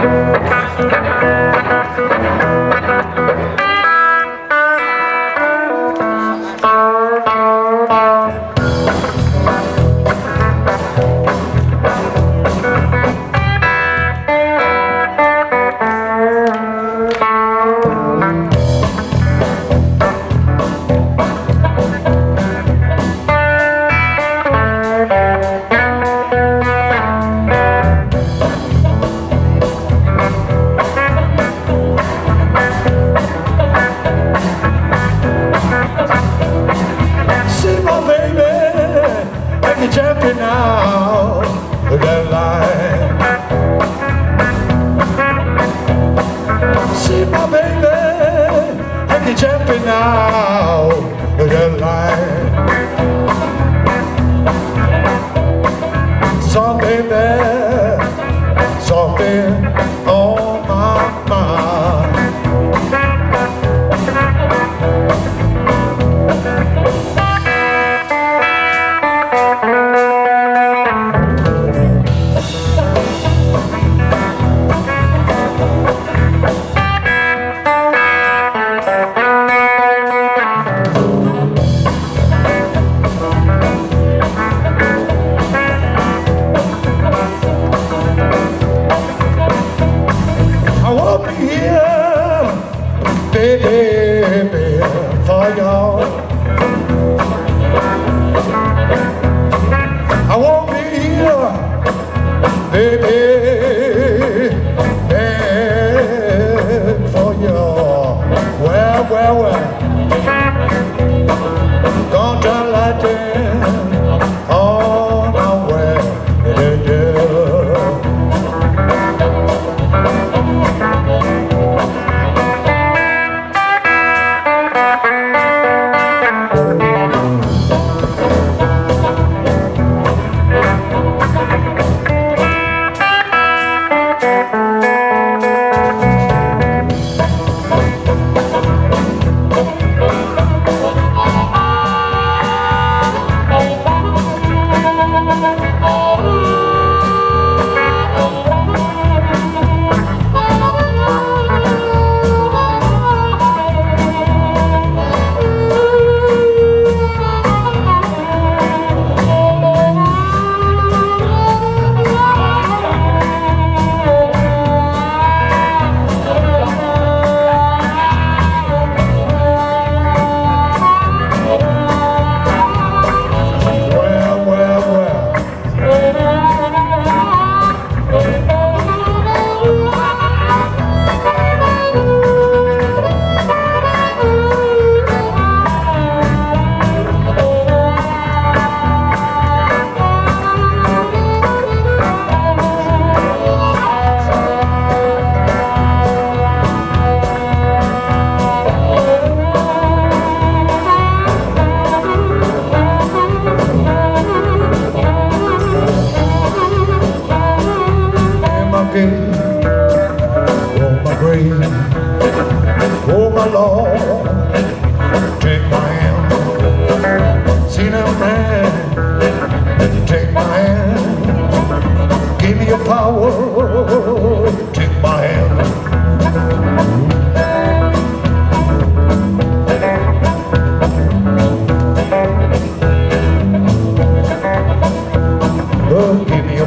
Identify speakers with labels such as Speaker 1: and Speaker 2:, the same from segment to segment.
Speaker 1: Música down that line. See my baby, I can jumping now that line. Something there, something.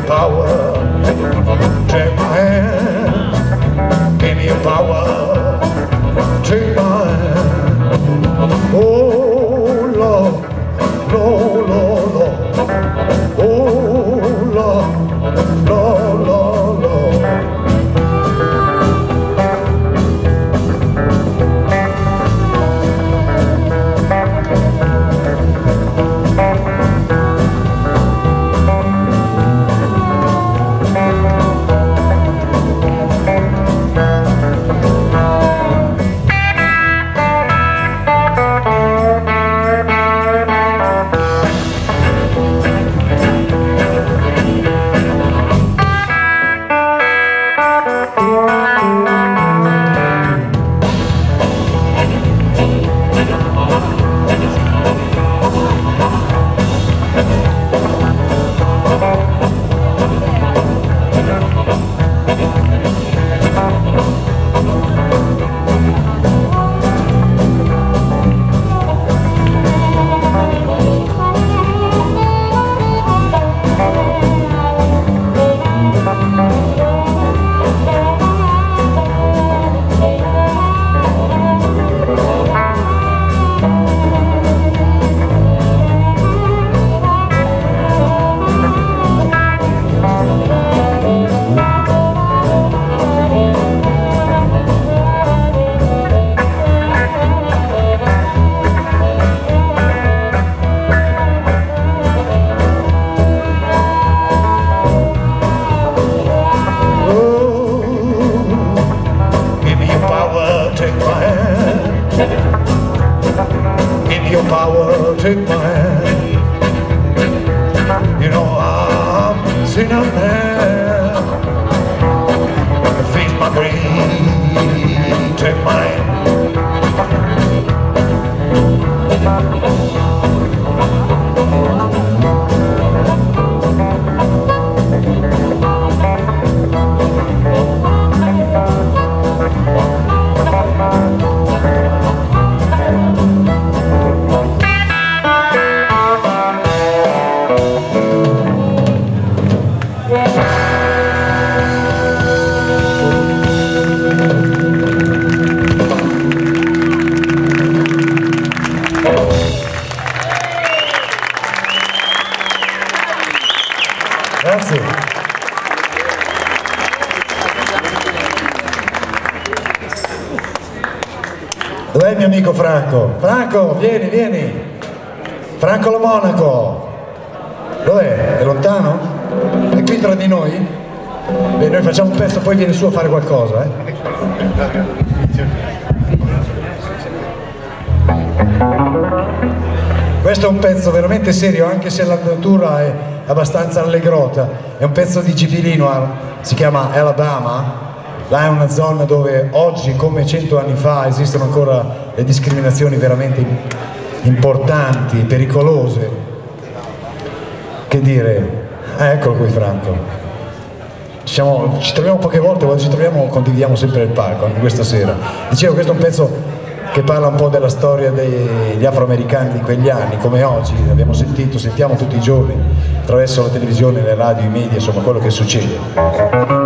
Speaker 1: power. Take my hand. Give me your power. Franco? Franco, vieni, vieni. Franco lo Monaco. Dov'è? È lontano? È qui tra di noi? Beh, noi facciamo un pezzo, poi viene su a fare qualcosa, eh? Questo è un pezzo veramente serio, anche se la natura è abbastanza allegrota. È un pezzo di Gibirino, si chiama Alabama. Là è una zona dove oggi, come cento anni fa, esistono ancora le discriminazioni veramente importanti, pericolose. Che dire? Eh, eccolo qui Franco. Ci, siamo, ci troviamo poche volte, quando ci troviamo condividiamo sempre il palco, anche questa sera. Dicevo, questo è un pezzo che parla un po' della storia degli afroamericani di quegli anni, come oggi, abbiamo sentito, sentiamo tutti i giorni attraverso la televisione, le radio, i media, insomma quello che succede.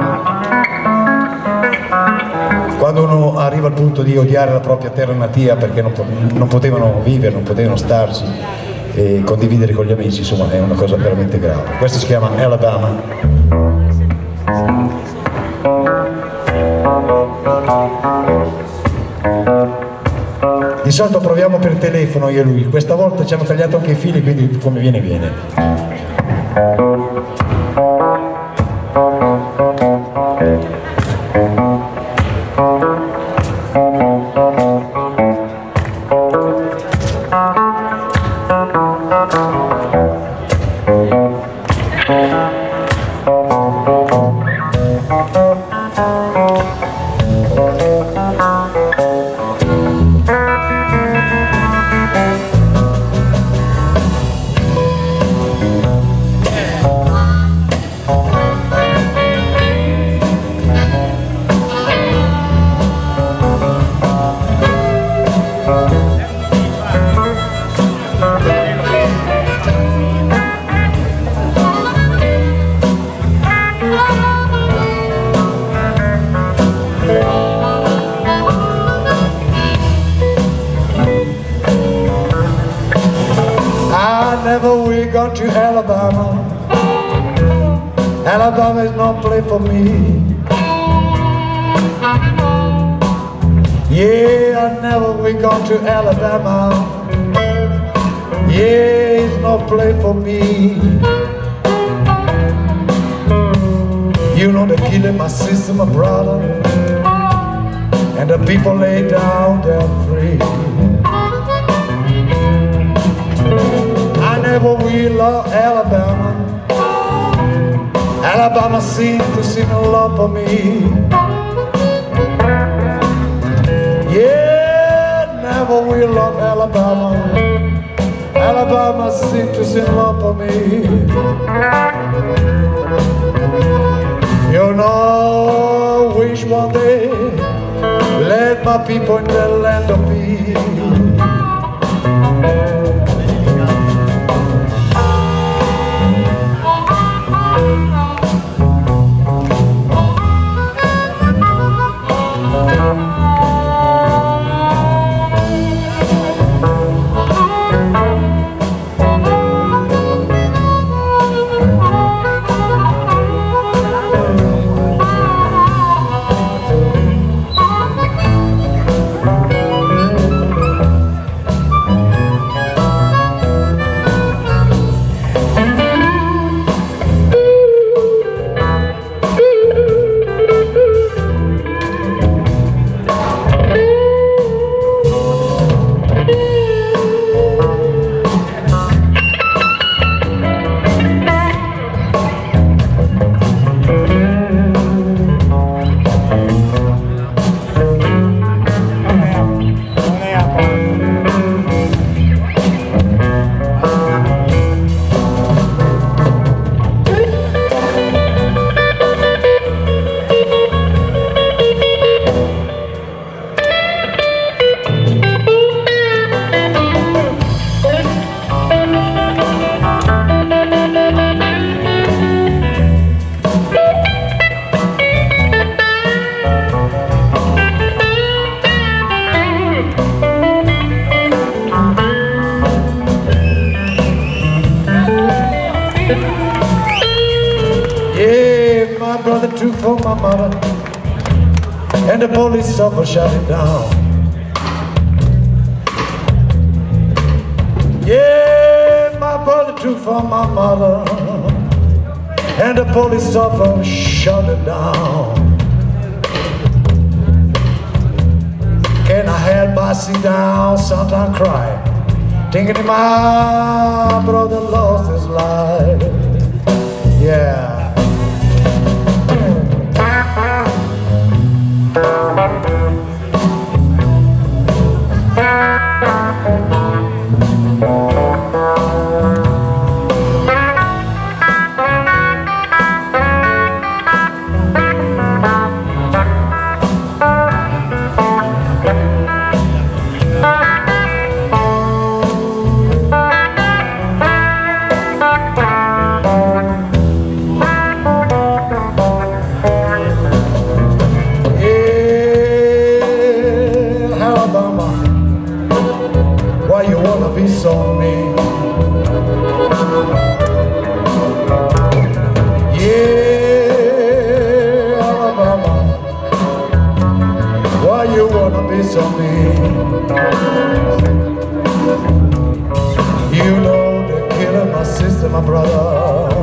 Speaker 1: Quando uno arriva al punto di odiare la propria terra natia perché non, non potevano vivere, non potevano starci e condividere con gli amici, insomma è una cosa veramente grave. Questo si chiama Alabama. Di solito proviamo per telefono io e lui, questa volta ci hanno tagliato anche i fili, quindi come viene viene. Alabama is no place for me. Yeah, I never we go to Alabama. Yeah, it's no place for me. You know they're killing my sister, my brother And the people lay down their free. I never will love Alabama Alabama seems to sing lot for me. Yeah, never will love Alabama. Alabama seems to sing lot for me. You know, wish one day Let my people in the land of peace my mother And the police officer shut it down. Yeah, my brother too for my mother. And the police officer shut it down. Can I help my sit down, sometimes cry. Thinking my brother lost his life. Yeah. My brother.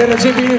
Speaker 1: Piero Gentilini